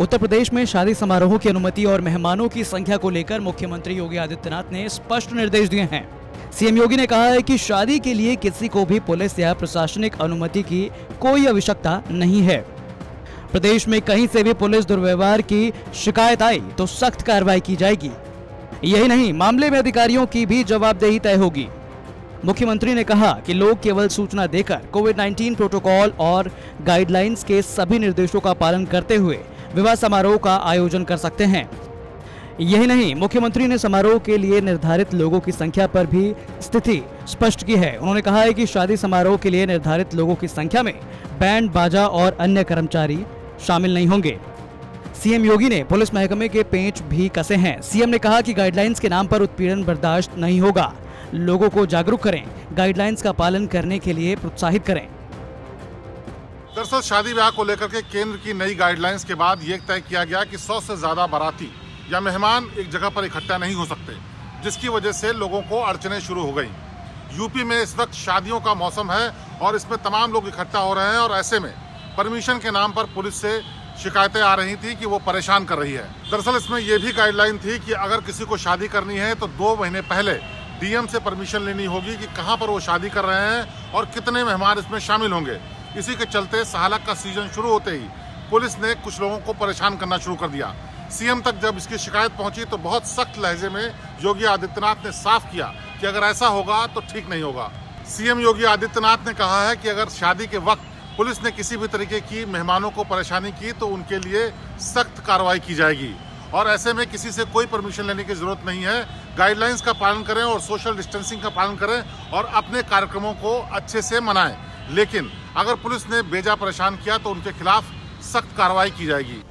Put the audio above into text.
उत्तर प्रदेश में शादी समारोह की अनुमति और मेहमानों की संख्या को लेकर मुख्यमंत्री योगी आदित्यनाथ ने स्पष्ट निर्देश दिए हैं। सीएम योगी ने कहा है कि शादी के लिए किसी को भी पुलिस या प्रशासनिक अनुमति की कोई आवश्यकता नहीं है। प्रदेश में कहीं से भी पुलिस दुर्व्यवहार की शिकायत आई तो सख्त कार्रवाई की जाएगी। यही नहीं, मामले में अधिकारियों की भी जवाबदेही तय होगी। मुख्यमंत्री ने कहा कि लोग केवल सूचना देकर कोविड 19 प्रोटोकॉल और गाइडलाइंस के सभी निर्देशों का पालन करते हुए विवाह समारोह का आयोजन कर सकते हैं। यही नहीं, मुख्यमंत्री ने समारोह के लिए निर्धारित लोगों की संख्या पर भी स्थिति स्पष्ट की है। उन्होंने कहा है कि शादी समारोह के लिए निर्धारित लोगों की संख्या में बैंड, बाजा और अन्य कर्मचारी शामिल नहीं होंगे। सीएम योगी ने पुलिस महकमे के पेंच भी कसे हैं। सीएम ने कहा कि गाइडलाइंस के नाम पर उत्पीड़न बर्दाश्त नहीं होगा। लोगों को जागरूक करें। गाइडलाइंस का पालन करने के लिए प्रोत्साहित करें। दरअसल शादी ब्याह को लेकर के केंद्र की नई गाइडलाइंस के बाद ये तय किया गया कि 100 से ज़्यादा बाराती या मेहमान एक जगह पर इकट्ठा नहीं हो सकते, जिसकी वजह से लोगों को अड़चने शुरू हो गई। यूपी में इस वक्त शादियों का मौसम है और इसमें तमाम लोग इकट्ठा हो रहे हैं और ऐसे में परमिशन के नाम पर पुलिस से शिकायतें आ रही थी कि वो परेशान कर रही है। दरअसल इसमें यह भी गाइडलाइन थी कि अगर किसी को शादी करनी है तो दो महीने पहले डीएम से परमिशन लेनी होगी कि कहाँ पर वो शादी कर रहे हैं और कितने मेहमान इसमें शामिल होंगे। इसी के चलते सहालक का सीज़न शुरू होते ही पुलिस ने कुछ लोगों को परेशान करना शुरू कर दिया। सीएम तक जब इसकी शिकायत पहुँची तो बहुत सख्त लहजे में योगी आदित्यनाथ ने साफ़ किया कि अगर ऐसा होगा तो ठीक नहीं होगा। सीएम योगी आदित्यनाथ ने कहा है कि अगर शादी के वक्त पुलिस ने किसी भी तरीके की मेहमानों को परेशानी की तो उनके लिए सख्त कार्रवाई की जाएगी। और ऐसे में किसी से कोई परमिशन लेने की ज़रूरत नहीं है। गाइडलाइंस का पालन करें और सोशल डिस्टेंसिंग का पालन करें और अपने कार्यक्रमों को अच्छे से मनाएँ। लेकिन अगर पुलिस ने बेजा परेशान किया तो उनके खिलाफ सख्त कार्रवाई की जाएगी।